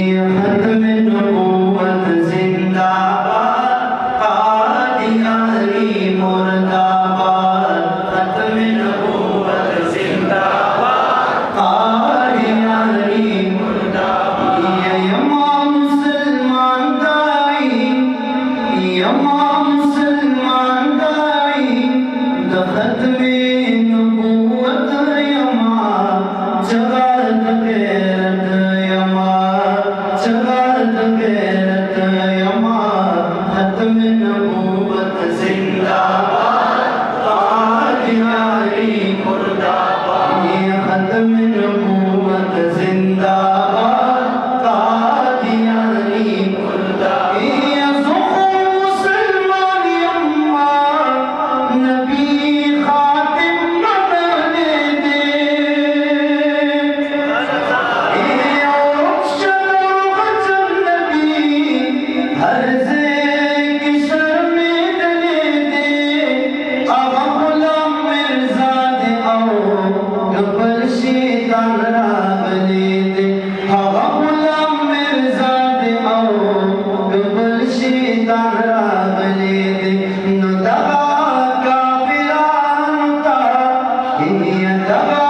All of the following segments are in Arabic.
حتى من قوة إن يتبع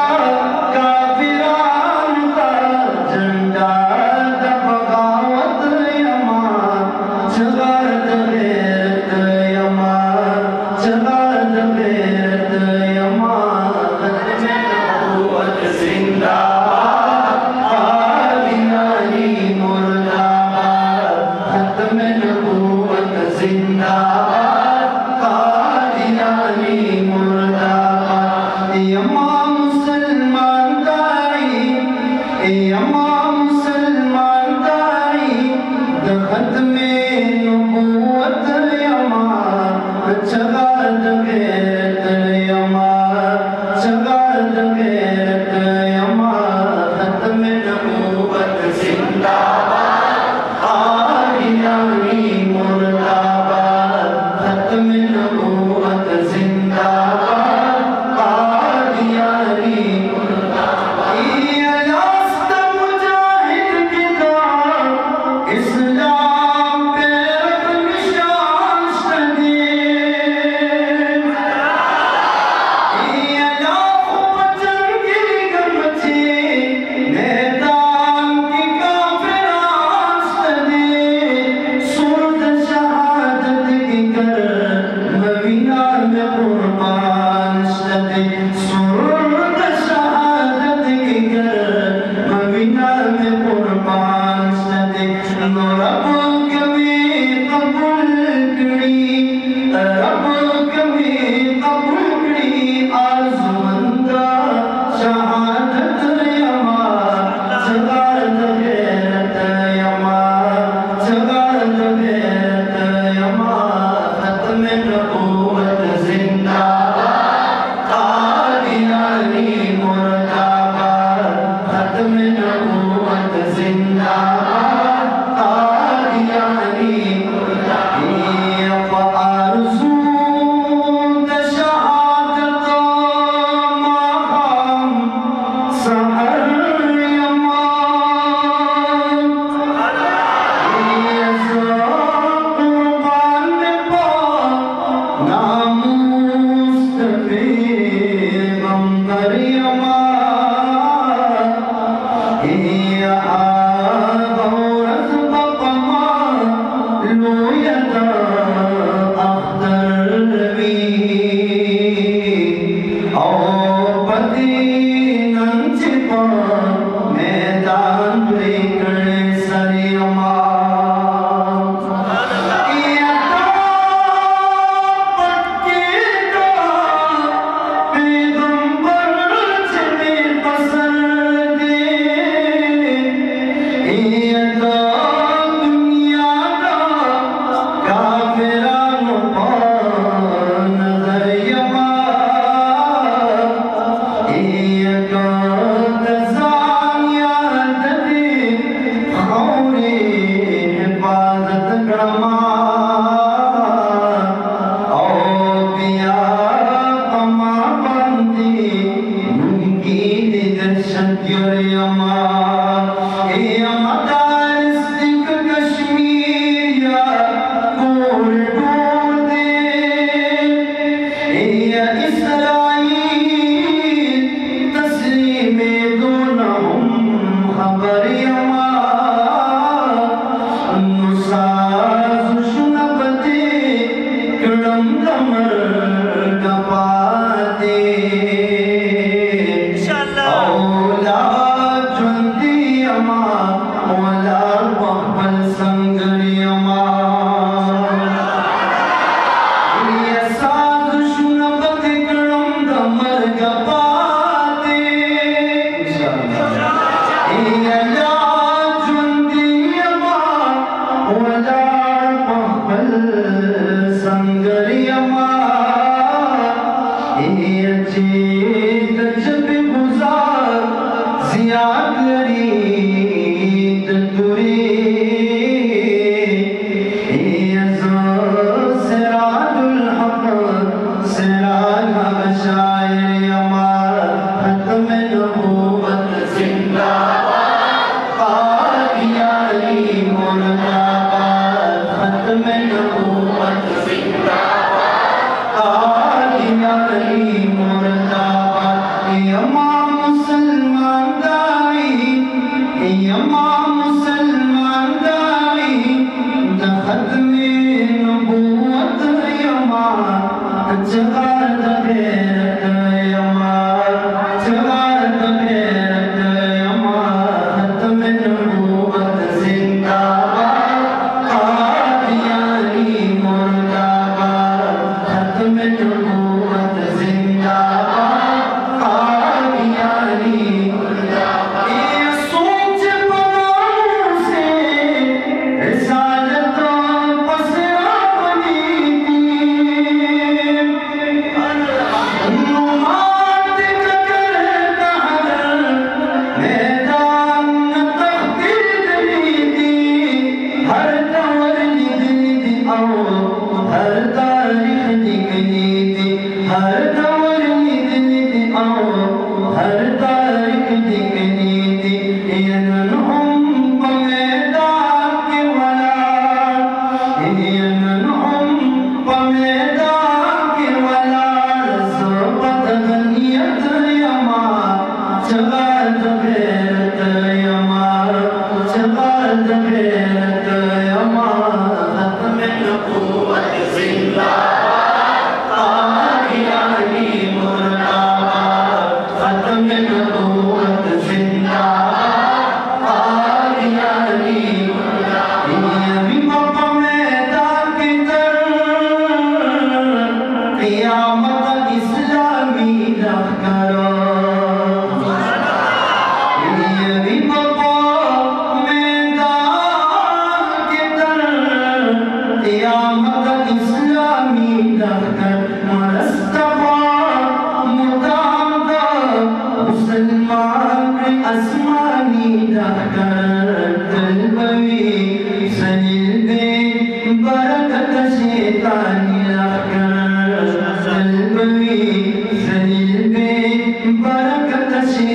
العليم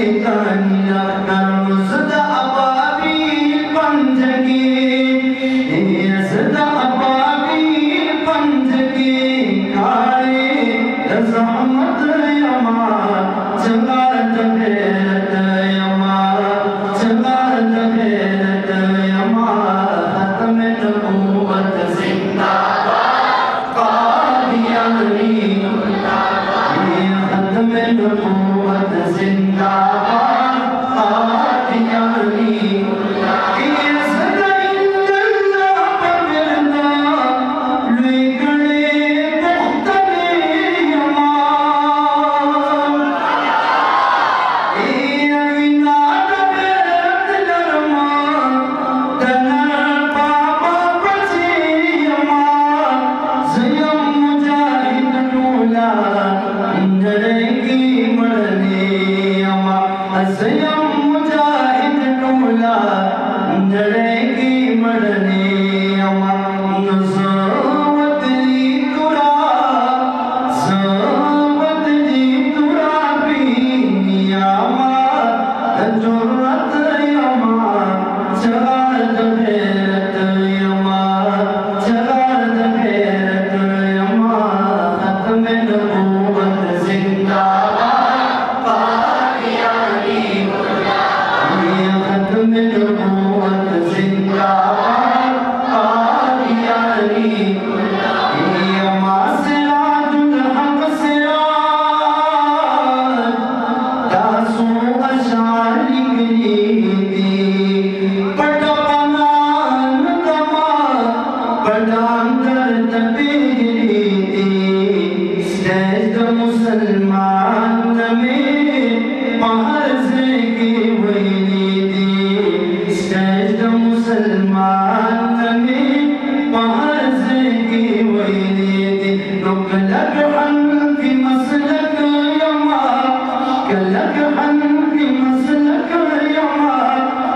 Satsang